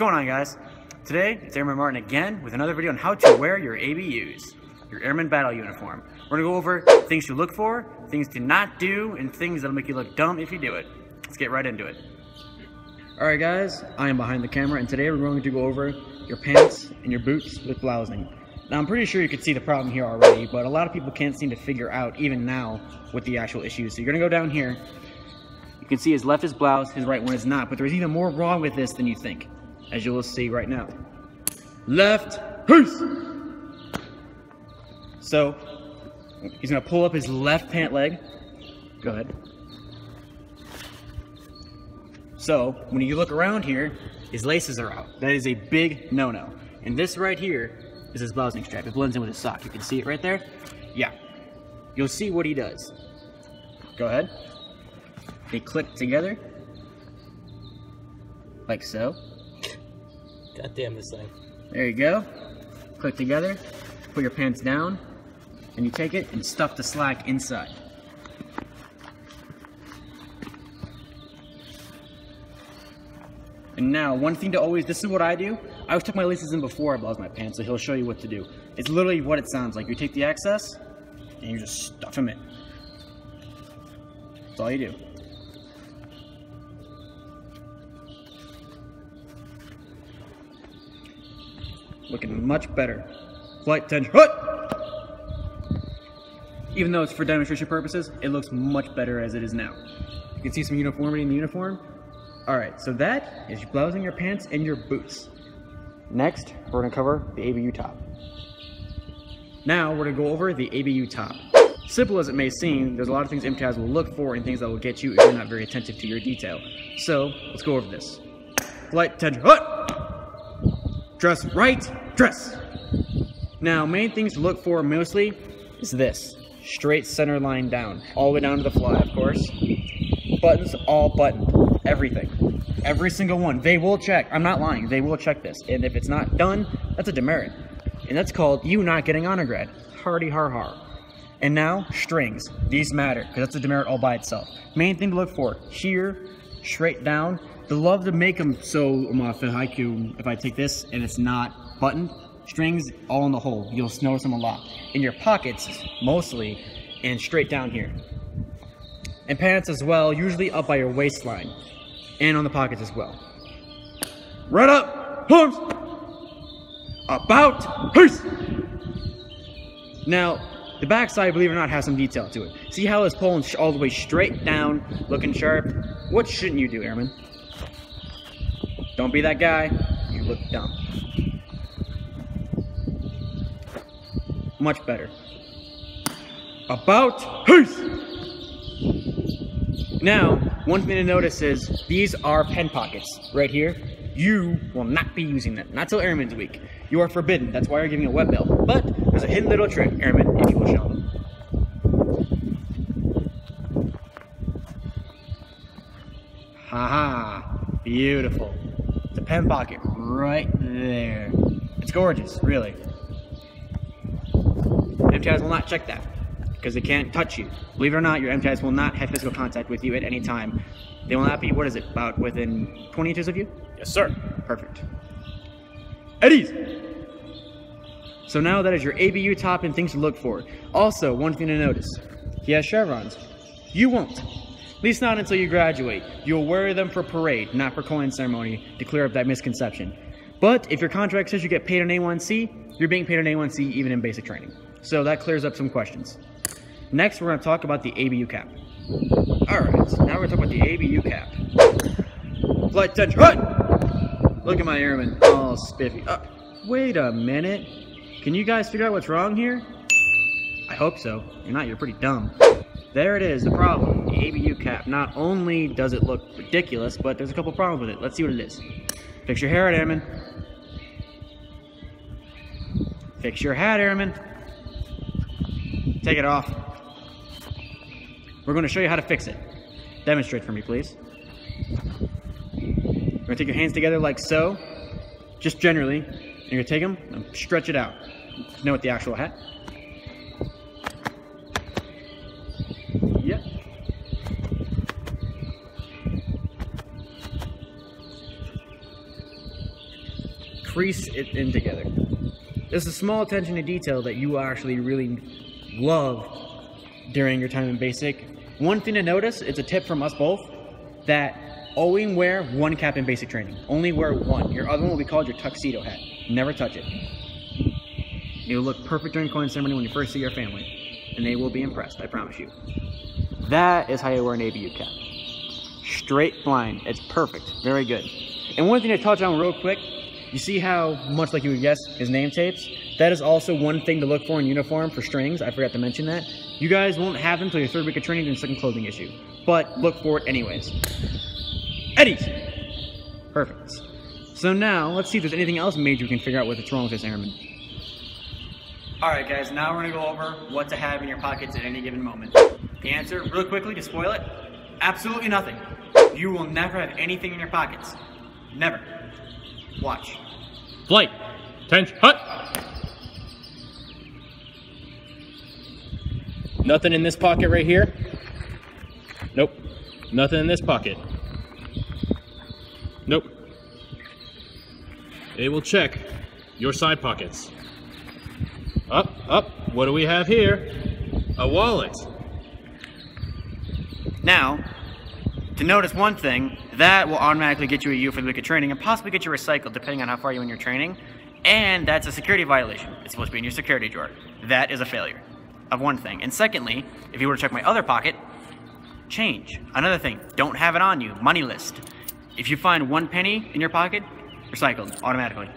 going on guys? Today, it's Airman Martin again with another video on how to wear your ABUs, your Airman Battle Uniform. We're gonna go over things to look for, things to not do, and things that'll make you look dumb if you do it. Let's get right into it. Alright guys, I am behind the camera and today we're going to go over your pants and your boots with blousing. Now I'm pretty sure you can see the problem here already, but a lot of people can't seem to figure out, even now, what the actual issue is. So you're gonna go down here, you can see his left is blouse, his right one is not, but there's even more wrong with this than you think as you will see right now. Left, peace. So, he's gonna pull up his left pant leg. Go ahead. So, when you look around here, his laces are out. That is a big no-no. And this right here is his blousing strap. It blends in with his sock. You can see it right there? Yeah. You'll see what he does. Go ahead. They click together. Like so. God damn this thing. There you go. Click together, put your pants down, and you take it and stuff the slack inside. And now, one thing to always, this is what I do. I always tuck my laces in before I blouse my pants, so he'll show you what to do. It's literally what it sounds like. You take the excess, and you just stuff them in. That's all you do. Looking much better. Flight tension. Hut. Even though it's for demonstration purposes, it looks much better as it is now. You can see some uniformity in the uniform. Alright, so that is your blousing your pants and your boots. Next, we're going to cover the ABU top. Now, we're to go over the ABU top. Simple as it may seem, there's a lot of things MTIs will look for and things that will get you if you're not very attentive to your detail. So, let's go over this. Flight tension. Dress right, dress. Now, main things to look for mostly is this. Straight center line down. All the way down to the fly, of course. Buttons all buttoned. Everything. Every single one. They will check. I'm not lying. They will check this. And if it's not done, that's a demerit. And that's called you not getting honor grad. Hardy har har. And now, strings. These matter, because that's a demerit all by itself. Main thing to look for, here, straight down, they love to make them so um, uh, for haiku, if I take this and it's not buttoned, strings all in the hole. You'll notice them a lot. In your pockets, mostly, and straight down here. And pants as well, usually up by your waistline. And on the pockets as well. Right up, arms, about, peace. Now, the backside, believe it or not, has some detail to it. See how it's pulling all the way straight down, looking sharp? What shouldn't you do, Airman? Don't be that guy. You look dumb. Much better. About peace. Now, one thing to notice is these are pen pockets right here. You will not be using them. Not till Airman's Week. You are forbidden. That's why you're giving a web belt. But there's a hidden little trick, Airman, if you will show them. Haha. -ha. Beautiful pen pocket right there. It's gorgeous, really. MTIs will not check that because they can't touch you. Believe it or not, your MTIs will not have physical contact with you at any time. They will not be, what is it, about within 20 inches of you? Yes, sir. Perfect. Eddies! So now that is your ABU top and things to look for. Also, one thing to notice, he has chevrons. You won't. At least not until you graduate. You'll wear them for parade, not for coin ceremony, to clear up that misconception. But if your contract says you get paid an A1C, you're being paid an A1C even in basic training. So that clears up some questions. Next, we're going to talk about the ABU cap. Alright, so now we're going to talk about the ABU cap. Flight tension, hut! Look at my airman, all spiffy. Uh, wait a minute. Can you guys figure out what's wrong here? I hope so. You're not, you're pretty dumb. There it is, the problem. The ABU cap. Not only does it look ridiculous, but there's a couple problems with it. Let's see what it is. Fix your hair, Airman. Fix your hat, Airman. Take it off. We're going to show you how to fix it. Demonstrate for me, please. You're to take your hands together like so, just generally. You're to take them and stretch it out. You know what the actual hat? Crease it in together. This is small attention to detail that you actually really love during your time in basic. One thing to notice, it's a tip from us both, that only wear one cap in basic training. Only wear one. Your other one will be called your tuxedo hat. Never touch it. It'll look perfect during coin ceremony when you first see your family. And they will be impressed, I promise you. That is how you wear an ABU cap. Straight blind. It's perfect. Very good. And one thing to touch on real quick, you see how much like you would guess his name tapes? That is also one thing to look for in uniform for strings. I forgot to mention that. You guys won't have them until your third week of training and second clothing issue. But look for it anyways. Eddie's! Perfect. So now, let's see if there's anything else major we can figure out what's wrong with this airman. Alright guys, now we're gonna go over what to have in your pockets at any given moment. The answer, real quickly to spoil it, absolutely nothing. You will never have anything in your pockets. Never. Watch. Flight. Tension. Hut. Nothing in this pocket right here. Nope. Nothing in this pocket. Nope. They will check your side pockets. Up, up. What do we have here? A wallet. Now, to notice one thing, that will automatically get you a U for the week of training and possibly get you recycled depending on how far you in your training. And that's a security violation. It's supposed to be in your security drawer. That is a failure of one thing. And secondly, if you were to check my other pocket, change. Another thing, don't have it on you. Money list. If you find one penny in your pocket, recycled automatically.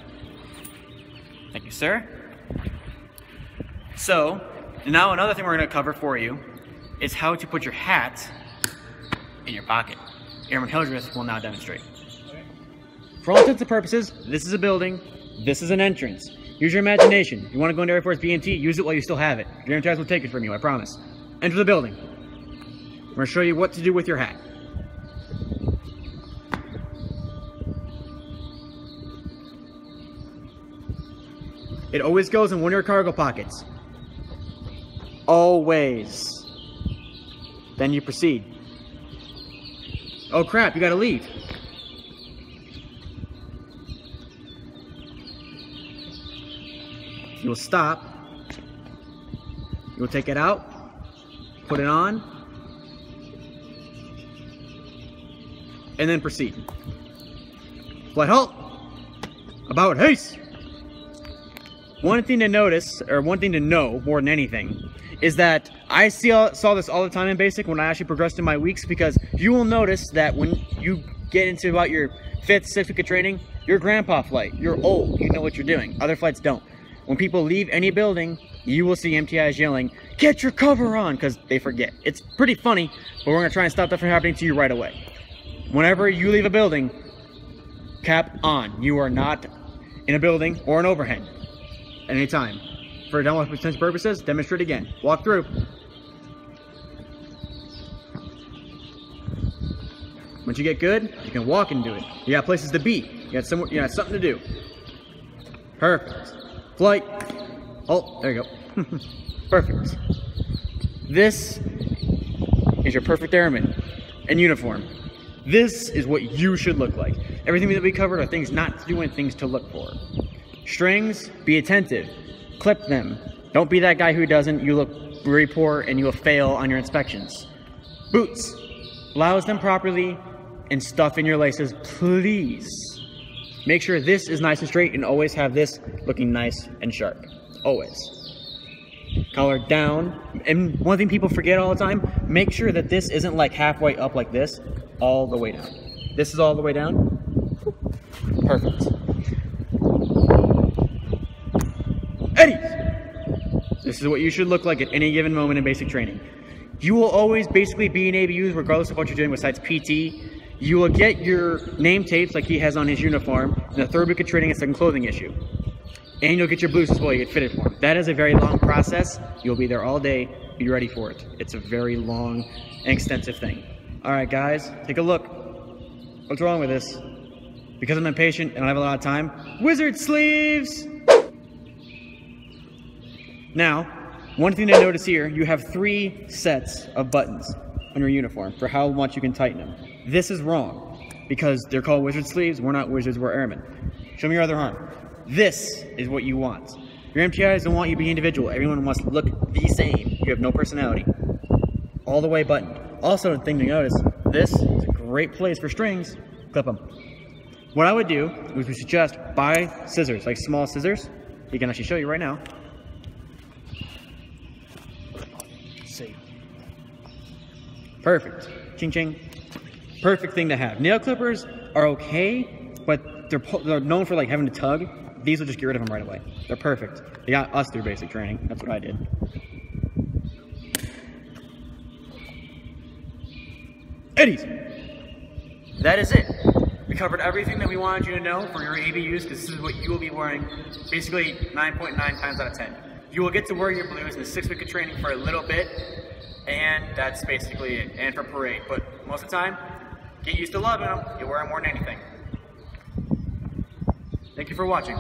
Thank you, sir. So, now another thing we're going to cover for you is how to put your hat in your pocket. Airman Hildreth will now demonstrate. For all intents and purposes, this is a building, this is an entrance. Use your imagination. You want to go into Air Force BMT, use it while you still have it. Your guys will take it from you, I promise. Enter the building. I'm going to show you what to do with your hat. It always goes in one of your cargo pockets. Always. Then you proceed. Oh crap, you gotta leave. You'll stop. You'll take it out. Put it on. And then proceed. Flight halt. About haste. One thing to notice, or one thing to know more than anything, is that I see, saw this all the time in basic when I actually progressed in my weeks because you will notice that when you get into about your fifth, sixth week of training, you're grandpa flight. You're old. You know what you're doing. Other flights don't. When people leave any building, you will see MTIs yelling, get your cover on, because they forget. It's pretty funny, but we're to try and stop that from happening to you right away. Whenever you leave a building, cap on. You are not in a building or an overhead at any time. For demo potential purposes, demonstrate again. Walk through. Once you get good, you can walk and do it. You got places to be. You got somewhere. You got something to do. Perfect. Flight. Oh, there you go. perfect. This is your perfect airman in uniform. This is what you should look like. Everything that we covered are things not to do and things to look for. Strings, be attentive. Clip them. Don't be that guy who doesn't. You look very poor and you will fail on your inspections. Boots. Blouse them properly and stuff in your laces, please. Make sure this is nice and straight and always have this looking nice and sharp. Always. Collar down. And one thing people forget all the time, make sure that this isn't like halfway up like this, all the way down. This is all the way down. Perfect. Eddie! This is what you should look like at any given moment in basic training. You will always basically be in ABUs regardless of what you're doing besides PT. You will get your name tapes like he has on his uniform in the third week of training and second clothing issue. And you'll get your boots as well, you get fitted for them. That is a very long process. You'll be there all day, be ready for it. It's a very long and extensive thing. All right, guys, take a look. What's wrong with this? Because I'm impatient and I have a lot of time. Wizard sleeves! Now, one thing to notice here, you have three sets of buttons on your uniform for how much you can tighten them. This is wrong because they're called wizard sleeves. We're not wizards, we're airmen. Show me your other arm. This is what you want. Your MTIs don't want you to be individual. Everyone must look the same. You have no personality. All the way buttoned. Also, a thing to notice, this is a great place for strings. Clip them. What I would do is we suggest buy scissors, like small scissors. He can actually show you right now. See. Perfect. Ching ching. Perfect thing to have. Nail clippers are okay, but they're, they're known for like having to tug. These will just get rid of them right away. They're perfect. They got us through basic training. That's what I did. Eddies. That is it. We covered everything that we wanted you to know for your ABUs because this is what you will be wearing basically 9.9 times out of 10. You will get to wear your blues in the six week of training for a little bit, and that's basically it. And for parade, but most of the time, get used to loving them. You'll wear them more than anything. Thank you for watching.